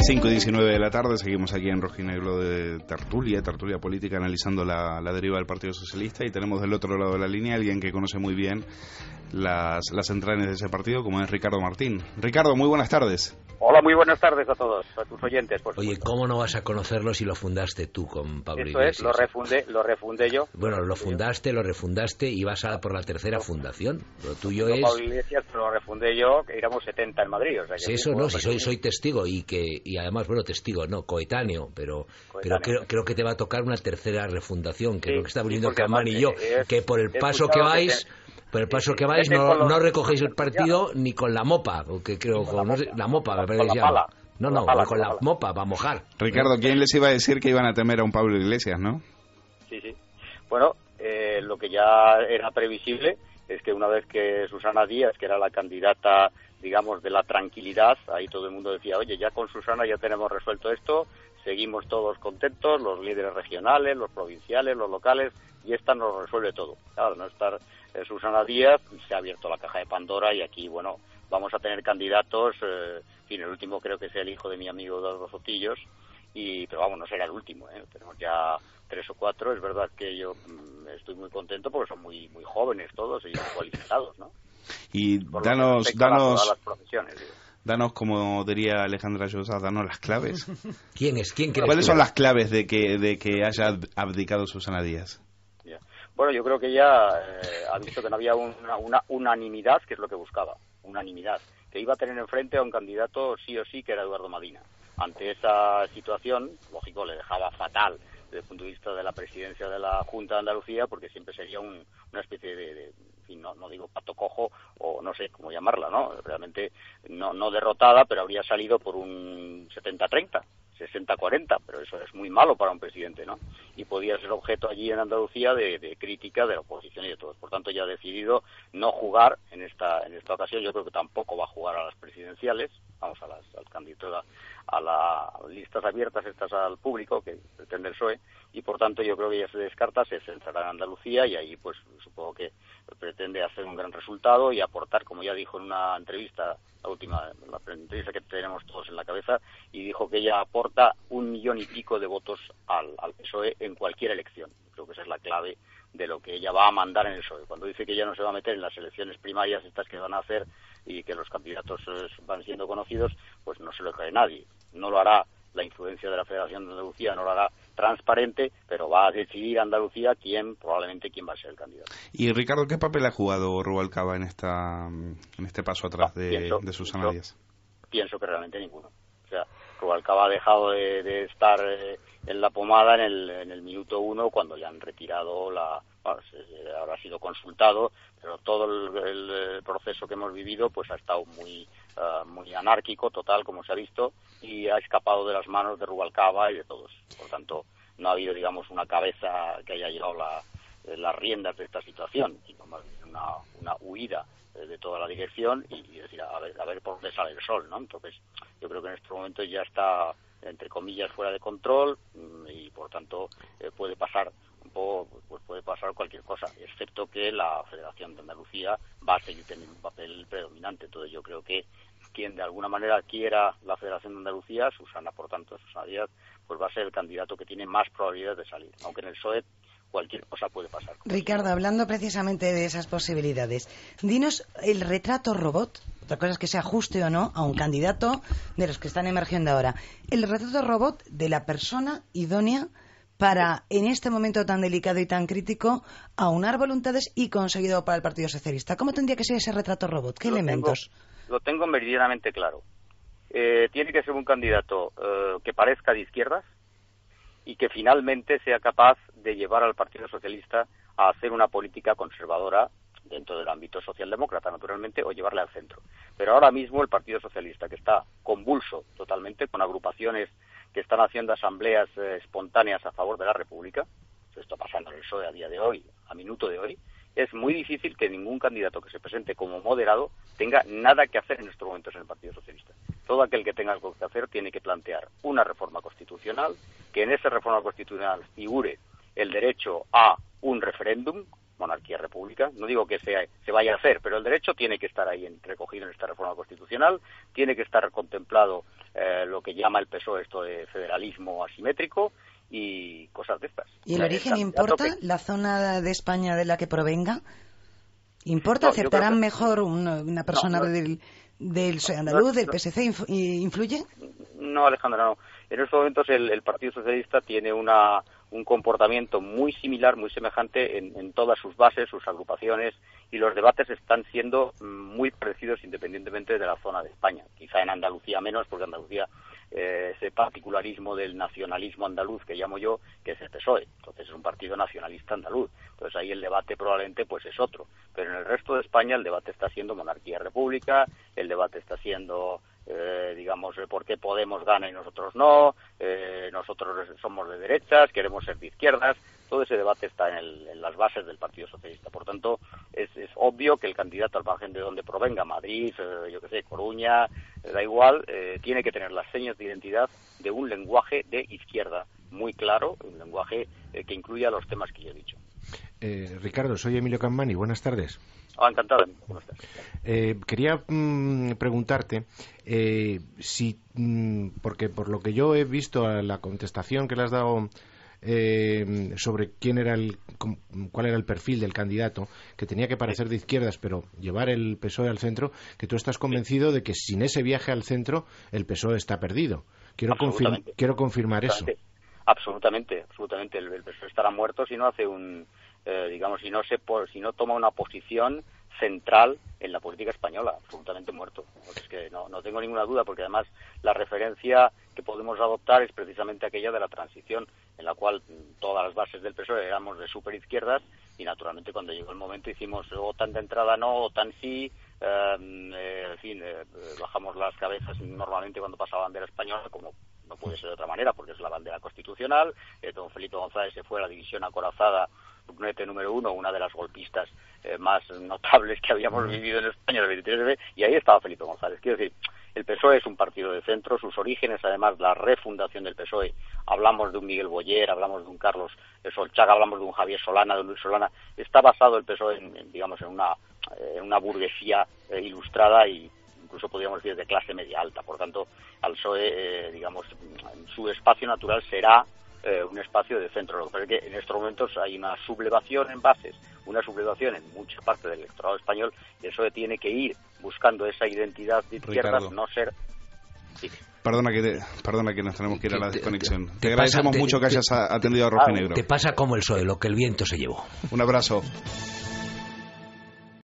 5 y 19 de la tarde, seguimos aquí en Rojinegro de Tertulia, Tertulia Política, analizando la, la, deriva del Partido Socialista y tenemos del otro lado de la línea alguien que conoce muy bien las, las entrañas de ese partido, como es Ricardo Martín. Ricardo, muy buenas tardes. Hola, muy buenas tardes a todos, a tus oyentes. Por Oye, ¿cómo no vas a conocerlo si lo fundaste tú con Pablo Eso Iglesias? es, lo refundé, lo refundé yo. Bueno, lo fundaste, lo refundaste y vas a por la tercera fundación. Lo tuyo No, es... Pablo Iglesias lo refundé yo, que éramos 70 en Madrid. O sea, que Sí, eso sí, no, si soy, soy testigo y que y además, bueno, testigo, no, coetáneo, pero pero creo, creo que te va a tocar una tercera refundación, que Sí, es lo que está sí, viniendo porque Germán y yo, que por el paso que vais, te- por el paso que vais, no, los- no recogéis el ya. partido ni con la mopa, que creo, Con la mopa. la me parece que. No, Con no, pala, con la la pala. mopa, va a mojar. Ricardo, ¿quién les iba a decir que iban a temer a un Pablo Iglesias, no? Sí, sí. Bueno, eh, lo que ya era previsible es que una vez que Susana Díaz, que era la candidata, digamos, de la tranquilidad, ahí todo el mundo decía, oye, ya con Susana ya tenemos resuelto esto, seguimos todos contentos, los líderes regionales, los provinciales, los locales, y esta nos resuelve todo. Claro, no estar eh, Susana Díaz, se ha abierto la caja de Pandora y aquí, bueno, vamos a tener candidatos, eh, en fin, el último creo que es el hijo de mi amigo Eduardo Sotillos, y, pero vamos, no será el último, ¿eh? tenemos ya tres o cuatro, es verdad que yo mm, estoy muy contento porque son muy muy jóvenes todos y cualificados, ¿no? Y Por danos, a las- danos, las profesiones, digo. danos, como diría Alejandra Llosa, danos las claves. ¿Quién es? ¿Quién crees ¿Cuáles tú? son las claves de que, de que haya abdicado Susana Díaz? Bueno, yo creo que ella eh, ha visto que no había una, una unanimidad, que es lo que buscaba, unanimidad, que iba a tener enfrente a un candidato sí o sí, que era Eduardo Madina. Ante esa situación, lógico, le dejaba fatal desde el punto de vista de la presidencia de la Junta de Andalucía, porque siempre sería un- una especie de, fin, no, no digo pato cojo o no sé cómo llamarla, ¿no? Realmente no, no derrotada, pero habría salido por un 70-30. 60-40, pero eso es muy malo para un presidente, ¿no? Y podía ser objeto allí en Andalucía de, de crítica de la oposición y de todos. Por tanto, ya ha decidido no jugar en esta en esta ocasión. Yo creo que tampoco va a jugar a las presidenciales, vamos a las al candidato a, las listas abiertas estas al público que pretende el PSOE y por tanto yo creo que ya se descarta, se centrará en Andalucía y ahí pues supongo que pretende hacer un gran resultado y aportar, como ya dijo en una entrevista, la última, la entrevista que tenemos todos en la cabeza, y dijo que ella aporta un millón y pico de votos al, al PSOE en cualquier elección. Creo que esa es la clave de lo que ella va a mandar en el PSOE. Cuando dice que ella no se va a meter en las elecciones primarias estas que van a hacer y que los candidatos eh, van siendo conocidos, pues no se lo cree nadie. No lo hará la influencia de la Federación de Andalucía, no lo hará transparente, pero va a decidir Andalucía quién, probablemente quién va a ser el candidato. Y Ricardo, ¿qué papel ha jugado Rubalcaba en esta en este paso atrás de, Pienso- de Susana pienso- Díaz? pienso que realmente ninguno. O sea, Rubalcaba ha dejado de, de estar eh, en la pomada en el, en el minuto uno cuando ya han retirado la... bueno, se- habrá sido consultado, pero todo el, el, eh, proceso que hemos vivido pues ha estado muy ah, muy anárquico, total, como se ha visto, y ha escapado de las manos de Rubalcaba y de todos. Por tanto, no ha habido, digamos, una cabeza que haya llevado la- eh, las riendas de esta situación, sino más bien una, una huida eh, de toda la dirección y, y decir, a ver, a ver por dónde sale el sol, ¿no? Entonces, yo creo que en este momento ya está, entre comillas, fuera de control mm, y, por tanto, eh, puede pasar un poco, pues puede pasar cualquier cosa, excepto que la Federación de Andalucía va a seguir teniendo un papel predominante. Entonces, yo creo que quien de alguna manera quiera la Federación de Andalucía, Susana, por tanto, Susana Díaz, pues va a ser el candidato que tiene más probabilidades de salir. Aunque en el PSOE cualquier cosa puede pasar. Ricardo, hablando precisamente de esas posibilidades, dinos el retrato robot, otra cosa es que se ajuste o no a un candidato de los que están emergiendo ahora, el retrato robot de la persona idónea para, en este momento tan delicado y tan crítico, aunar voluntades y conseguido para el Partido Socialista. ¿Cómo tendría que ser ese retrato robot? ¿Qué Lo elementos? Tengo, lo tengo meridianamente claro. Eh, tiene que ser un candidato eh, que parezca de izquierdas y que finalmente sea capaz de llevar al Partido Socialista a hacer una política conservadora dentro del ámbito socialdemócrata, naturalmente, o llevarle al centro. Pero ahora mismo el Partido Socialista, que está convulso totalmente, con agrupaciones que están haciendo asambleas eh, espontáneas a favor de la República, esto está pasando en el PSOE a día de hoy, a minuto de hoy, es muy difícil que ningún candidato que se presente como moderado tenga nada que hacer en estos momentos en el Partido Socialista. Todo aquel que tenga algo que hacer tiene que plantear una reforma constitucional, que en esa reforma constitucional figure el derecho a un referéndum, monarquía república. No digo que se, se vaya a hacer, pero el derecho tiene que estar ahí en- recogido en esta reforma constitucional, tiene que estar contemplado eh, lo que llama el PSOE esto de federalismo asimétrico y cosas de estas. ¿Y el origen importa? ¿La zona de España de la que provenga? ¿Importa? ¿Aceptarán mejor una, persona del, del andaluz, del PSC? ¿Influye? No, Alejandra, no. En estos momentos el, Partido Socialista tiene una, un comportamiento muy similar, muy semejante en, en, todas sus bases, sus agrupaciones, y los debates están siendo muy parecidos independientemente de la zona de España. Quizá en Andalucía menos, porque Andalucía eh, ese particularismo del nacionalismo andaluz que llamo yo, que es el PSOE. Entonces es un partido nacionalista andaluz. Entonces ahí el debate probablemente pues es otro. Pero en el resto de España el debate está siendo monarquía-república, el debate está siendo eh, digamos, por qué Podemos gana y nosotros no, eh, nosotros somos de derechas, queremos ser de izquierdas, todo ese debate está en, las bases del Partido Socialista. Por tanto, es, obvio que el candidato, al margen de donde provenga, Madrid, eh, yo qué sé, Coruña, da igual, tiene que tener las señas de identidad de un lenguaje de izquierda muy claro, un lenguaje que incluya los temas que yo he dicho. Ricardo, soy Emilio Campani, buenas tardes. Ah, encantado. Eh, quería mm, preguntarte eh, si, mm, porque por lo que yo he visto a la contestación que le has dado eh, sobre quién era el, cuál era el perfil del candidato, que tenía que parecer de izquierdas, pero llevar el PSOE al centro, que tú estás convencido de que sin ese viaje al centro el PSOE está perdido. Quiero, quiero confirmar eso. Absolutamente, absolutamente. El, PSOE estará muerto si no hace un, eh, digamos, si no, se, si no toma una posición central en la política española, absolutamente muerto. Es que no, no tengo ninguna duda, porque además la referencia que podemos adoptar es precisamente aquella de la transición, en la cual todas las bases del PSOE éramos de superizquierdas y naturalmente cuando llegó el momento hicimos OTAN de entrada no, OTAN sí, em, eh, en fin, eh, bajamos las cabezas normalmente cuando pasaba bandera española, como no puede ser de otra manera, porque es la bandera constitucional. don Felipe González se fue a la división acorazada número uno, una de las golpistas eh, más notables que habíamos vivido en España el 23 y ahí estaba Felipe González. Quiero decir, el PSOE es un partido de centro, sus orígenes, además, la refundación del PSOE, hablamos de un Miguel Boyer, hablamos de un Carlos Solchaga, hablamos de un Javier Solana, de Luis Solana, está basado el PSOE, en, digamos, en una, en una burguesía eh, ilustrada y incluso podríamos decir de clase media alta. Por tanto, al PSOE, eh, digamos, su espacio natural será eh, un espacio de centro. Lo que pasa es que en estos momentos hay una sublevación en bases, una sublevación en mucha parte del electorado español, y eso tiene que ir buscando esa identidad de izquierda, no ser... Perdona que, perdona que nos tenemos que ir a la desconexión. Te, agradecemos mucho que hayas atendido a Rojo y Negro. Te pasa como el PSOE, lo que el viento se llevó. Un abrazo.